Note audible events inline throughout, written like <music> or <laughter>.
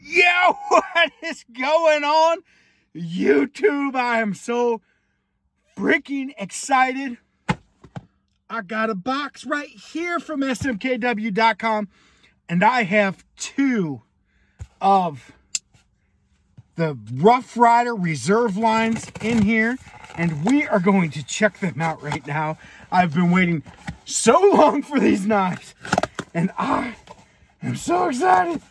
Yeah, <laughs> what is going on? YouTube, I am so freaking excited. I got a box right here from smkw.com and I have two of the Rough Ryder reserve lines in here and we are going to check them out right now. I've been waiting so long for these knives and I am so excited.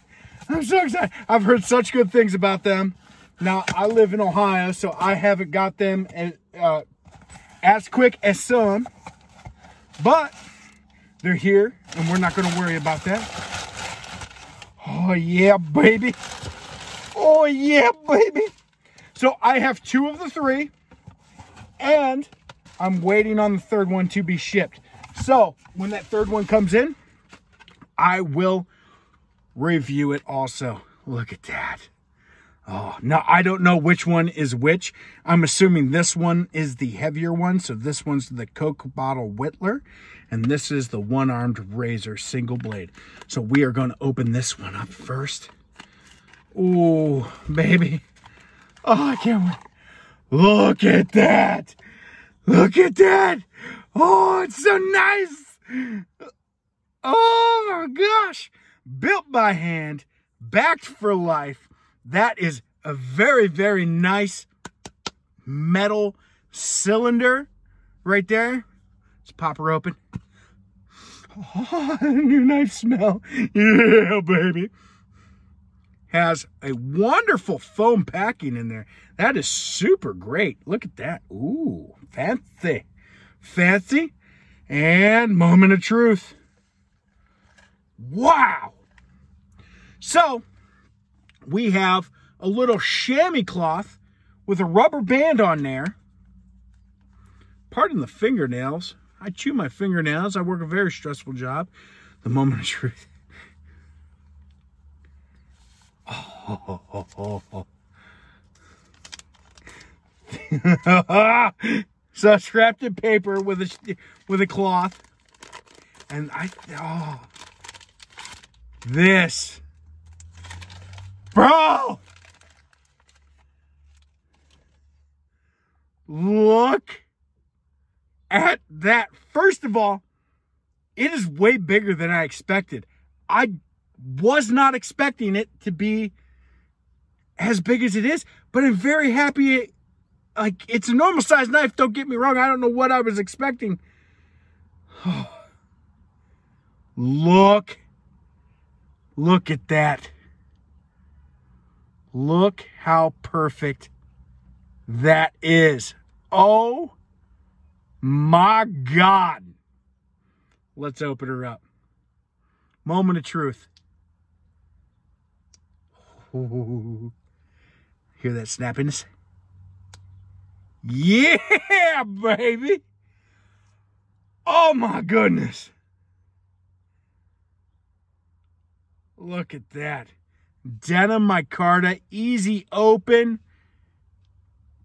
I'm so excited. I've heard such good things about them. Now, I live in Ohio, so I haven't got them as, uh, as quick as some. But they're here, and we're not going to worry about that. Oh, yeah, baby. Oh, yeah, baby. So I have two of the three, and I'm waiting on the third one to be shipped. So when that third one comes in, I will review it also. Look at that. Oh, now I don't know which one is which. I'm assuming this one is the heavier one. So this one's the Coke bottle Whittler. And this is the one-armed razor single blade. So we are going to open this one up first. Oh, baby. Oh, I can't wait. Look at that. Look at that. Oh, it's so nice. Oh my gosh. Built by hand, backed for life that is a very, very nice metal cylinder right there. Let's pop her open. Oh, <laughs> new knife smell. Yeah, baby. Has a wonderful foam packing in there. That is super great. Look at that. Ooh, fancy. Fancy. And moment of truth. Wow. So, we have a little chamois cloth with a rubber band on there. Pardon the fingernails. I chew my fingernails. I work a very stressful job. The moment of truth. Oh, <laughs> so I strapped in paper with a with a cloth, and I oh this Bro! Look at that. First of all, it is way bigger than I expected. I was not expecting it to be as big as it is, but I'm very happy. It, like, it's a normal size knife. Don't get me wrong. I don't know what I was expecting. <sighs> Look. Look at that. Look how perfect that is. Oh my God. Let's open her up. Moment of truth. Ooh. <laughs> Hear that snappiness? Yeah, baby. Oh my goodness. Look at that denim micarta, easy open,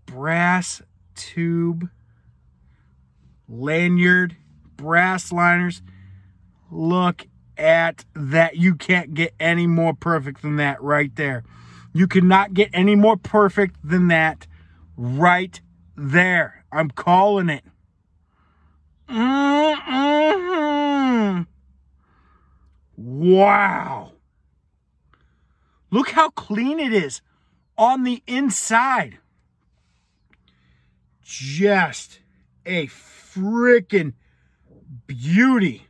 brass tube, lanyard, brass liners. Look at that. You can't get any more perfect than that right there. You cannot get any more perfect than that right there. I'm calling it. Mm. Wow. Look how clean it is on the inside. Just a freaking beauty.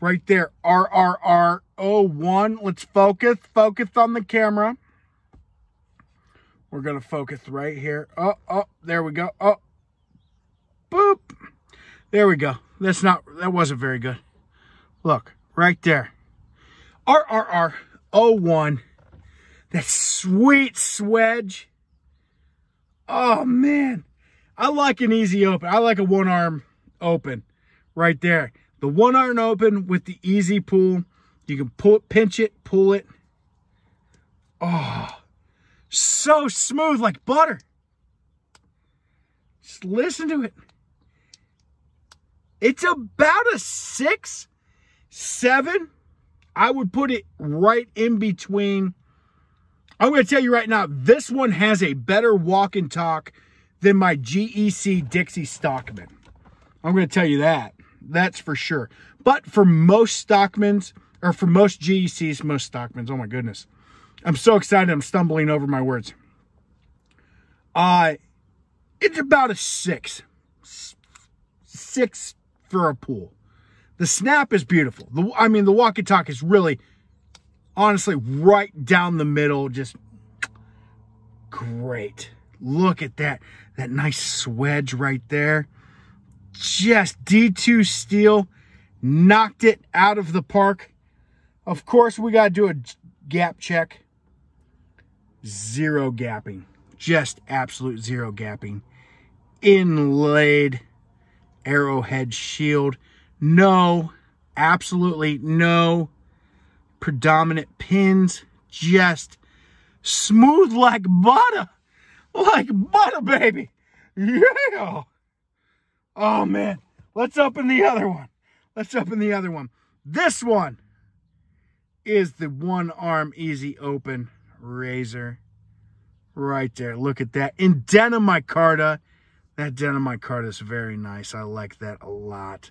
Right there, RRR01. Let's focus, focus on the camera. We're going to focus right here. Oh, oh, there we go. Oh, boop. There we go. That's not, that wasn't very good. Look, right there. RRR 01. That sweet swedge. Oh, man. I like an easy open. I like a one arm open right there. The one arm open with the easy pull. You can pull it, pinch it, pull it. Oh, so smooth like butter. Just listen to it. It's about a six, seven I would put it right in between. I'm going to tell you right now, this one has a better walk and talk than my GEC Dixie Stockman. I'm going to tell you that. That's for sure. But for most Stockmans, or for most GECs, most Stockmans, oh my goodness. I'm so excited I'm stumbling over my words. Uh, it's about a six. Six for a pool. The snap is beautiful. The, I mean, the walkie talk is really, honestly, right down the middle. Just great. Look at that. That nice swedge right there. Just D2 steel. Knocked it out of the park. Of course, we got to do a gap check. Zero gapping. Just absolute zero gapping. Inlaid arrowhead shield. No, absolutely no predominant pins. Just smooth like butter. Like butter, baby. Yeah. Oh, man. Let's open the other one. Let's open the other one. This one is the one arm easy open razor right there. Look at that. In denim micarta. That denim micarta is very nice. I like that a lot.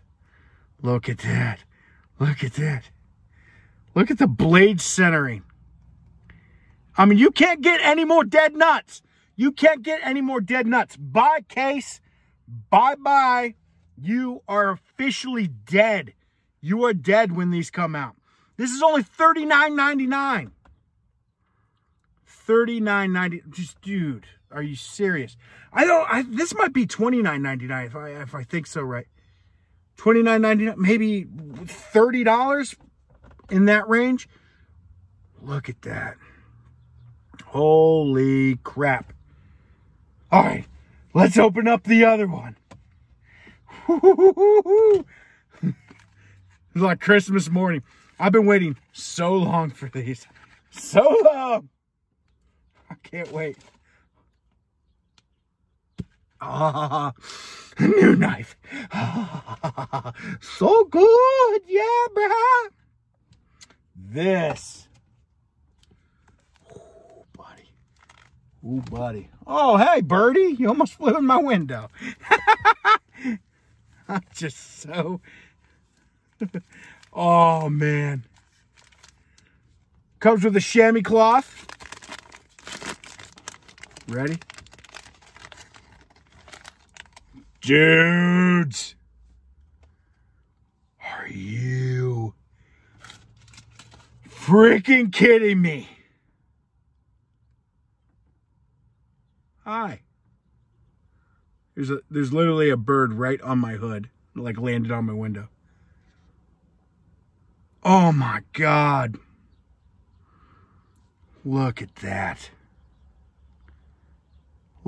Look at that. Look at that. Look at the blade centering. I mean, you can't get any more dead nuts. You can't get any more dead nuts. Bye, case. Bye-bye. You are officially dead. You are dead when these come out. This is only $39.99. $39.90. Just, dude, are you serious? I don't, I, this might be $29.99 if I, if I think so right. $29.99, maybe $30 in that range. Look at that. Holy crap. All right, let's open up the other one. <laughs> it's like Christmas morning. I've been waiting so long for these. So long. I can't wait. Ah, <laughs> new knife. <laughs> So good. Yeah, bruh. This. Oh, buddy. Oh, buddy. Oh, hey, birdie. You almost flew in my window. <laughs> I'm just so... oh, man. Comes with a chamois cloth. Ready? Dudes. Are you freaking kidding me? Hi. There's a there's literally a bird right on my hood, like landed on my window. Oh my god. Look at that.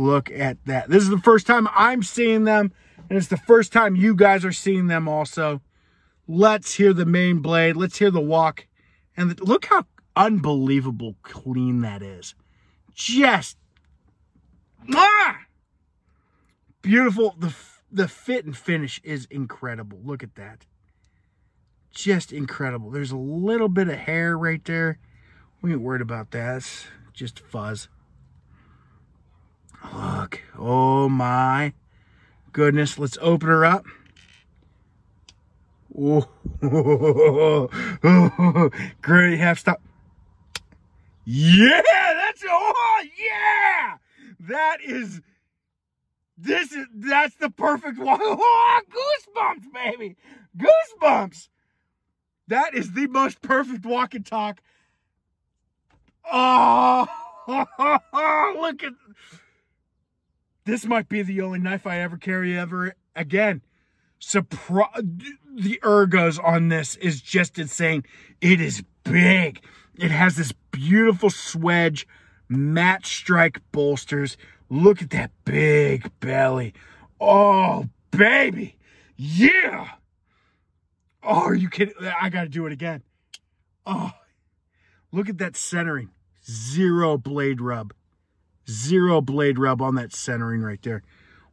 Look at that. This is the first time I'm seeing them, and it's the first time you guys are seeing them also. Let's hear the main blade. Let's hear the walk. And the, look how unbelievable clean that is. Just, ah! Beautiful. The, the fit and finish is incredible. Look at that. Just incredible. There's a little bit of hair right there. We ain't worried about that. It's just fuzz. Look. Oh my goodness. Let's open her up. Oh, <laughs> great half stop. Yeah, that's oh yeah. That is this is that's the perfect one. <laughs> Oh, goosebumps, baby. Goosebumps. That is the most perfect walk and talk. Oh, <laughs> look at this might be the only knife I ever carry ever again. Surprise the ergos on this is just insane. It is big. It has this beautiful swedge, matte strike bolsters. Look at that big belly. Oh, baby. Yeah. Oh, are you kidding? I got to do it again. Oh, look at that centering. Zero blade rub. Zero blade rub on that centering right there.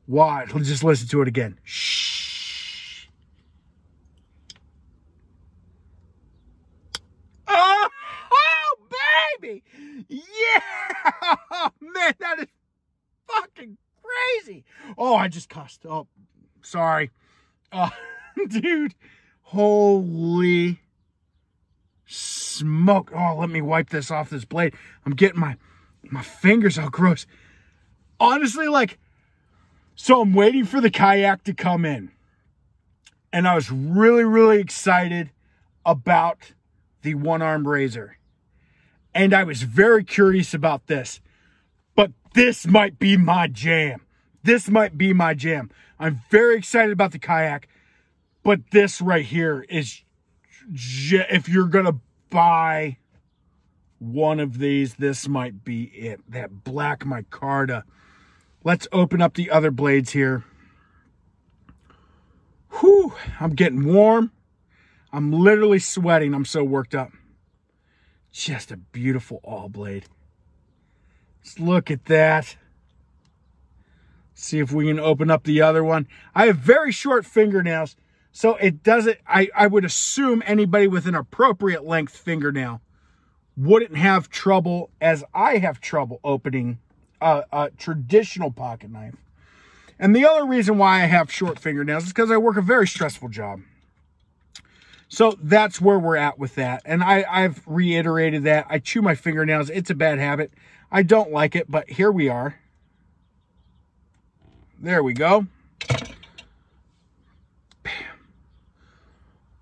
Why? Let's just listen to it again. Shh. Oh, oh baby. Yeah. Oh, <laughs> man, that is fucking crazy. Oh, I just cussed. Oh, sorry. Oh, <laughs> dude, holy smoke. Oh, let me wipe this off this blade. I'm getting my my fingers are gross. Honestly, like, so I'm waiting for the kayak to come in. And I was really, really excited about the one arm razor. And I was very curious about this. But this might be my jam. This might be my jam. I'm very excited about the kayak. But this right here is, if you're going to buy one of these, this might be it. That black micarta. Let's open up the other blades here. Whew, I'm getting warm. I'm literally sweating. I'm so worked up. Just a beautiful all blade. Let's look at that. See if we can open up the other one. I have very short fingernails, so it doesn't, I, I would assume anybody with an appropriate length fingernail wouldn't have trouble as I have trouble opening a, a traditional pocket knife. And the other reason why I have short fingernails is because I work a very stressful job. So that's where we're at with that. And I, I've reiterated that. I chew my fingernails. It's a bad habit. I don't like it, but here we are. There we go. Bam.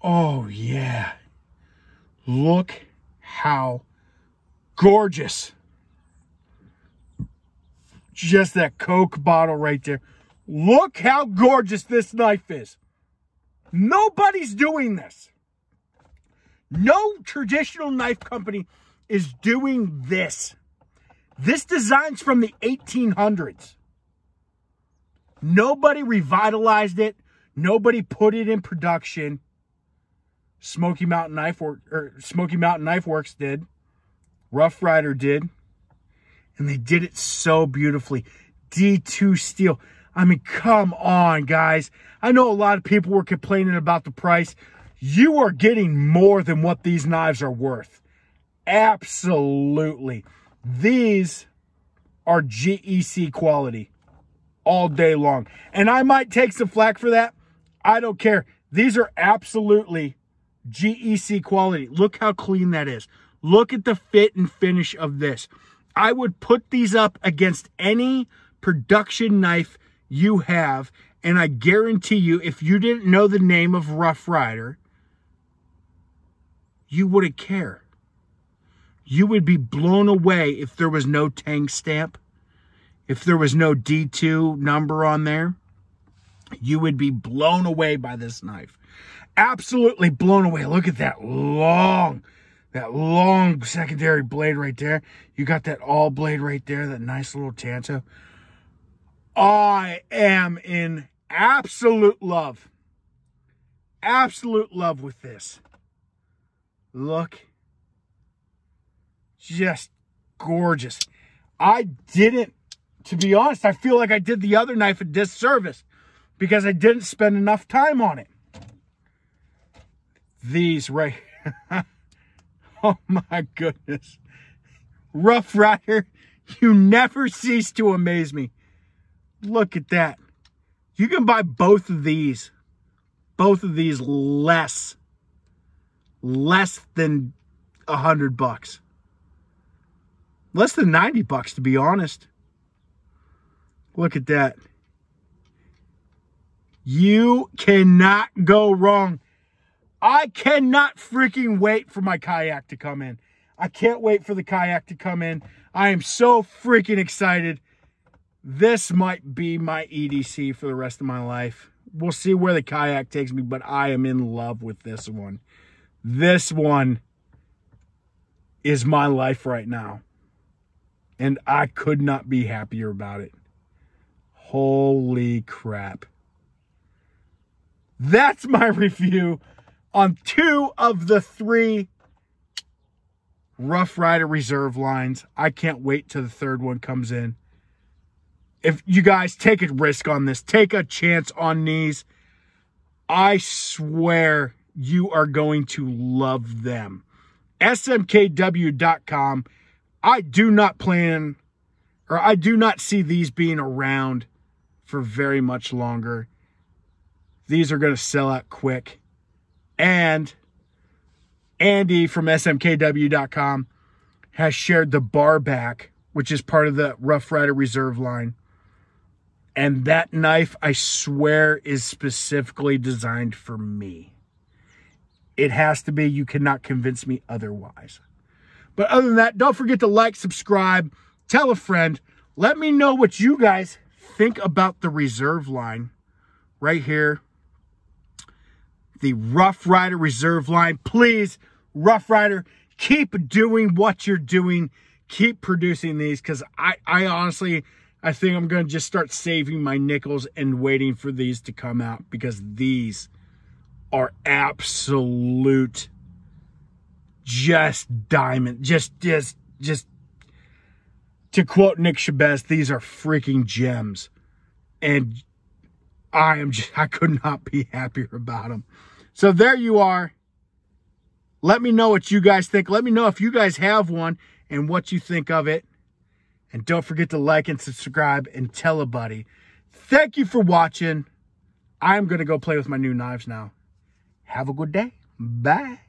Oh, yeah. Look how gorgeous. Just that Coke bottle right there. Look how gorgeous this knife is. Nobody's doing this. No traditional knife company is doing this. This design's from the 1800s. Nobody revitalized it. Nobody put it in production. Smoky Mountain Knife or, or Smoky Mountain Knife Works did. Rough Ryder did. And they did it so beautifully. D2 steel. I mean, come on, guys. I know a lot of people were complaining about the price. You are getting more than what these knives are worth. Absolutely. These are GEC quality all day long. And I might take some flack for that. I don't care. These are absolutely GEC quality. Look how clean that is. Look at the fit and finish of this. I would put these up against any production knife you have. And I guarantee you, if you didn't know the name of Rough Ryder, you wouldn't care. You would be blown away if there was no tank stamp, if there was no D2 number on there. You would be blown away by this knife. Absolutely blown away. Look at that long, that long secondary blade right there. You got that all blade right there, that nice little Tanto. I am in absolute love. Absolute love with this. Look. Just gorgeous. I didn't, to be honest, I feel like I did the other knife a disservice because I didn't spend enough time on it. These right <laughs> Oh my goodness. Rough Ryder, you never cease to amaze me. Look at that. You can buy both of these. Both of these less. Less than a hundred bucks. Less than 90 bucks, to be honest. Look at that. You cannot go wrong. I cannot freaking wait for my kayak to come in. I can't wait for the kayak to come in. I am so freaking excited. This might be my EDC for the rest of my life. We'll see where the kayak takes me, but I am in love with this one. This one is my life right now. And I could not be happier about it. Holy crap. That's my <laughs> review on two of the three Rough Ryder reserve lines. I can't wait till the third one comes in. If you guys take a risk on this, take a chance on these. I swear you are going to love them. SMKW.com. I do not plan or I do not see these being around for very much longer. These are going to sell out quick. And Andy from smkw.com has shared the bar back, which is part of the Rough Ryder Reserve line. And that knife, I swear, is specifically designed for me. It has to be. You cannot convince me otherwise. But other than that, don't forget to like, subscribe, tell a friend. Let me know what you guys think about the reserve line right here. The Rough Ryder reserve line. Please, Rough Ryder, keep doing what you're doing. Keep producing these because I, I honestly, I think I'm going to just start saving my nickels and waiting for these to come out because these are absolute just diamond, just, just, just, to quote Nick Shabazz, these are freaking gems. And I am just, I could not be happier about them. So there you are. Let me know what you guys think. Let me know if you guys have one and what you think of it. And don't forget to like and subscribe and tell a buddy. Thank you for watching. I'm going to go play with my new knives now. Have a good day. Bye.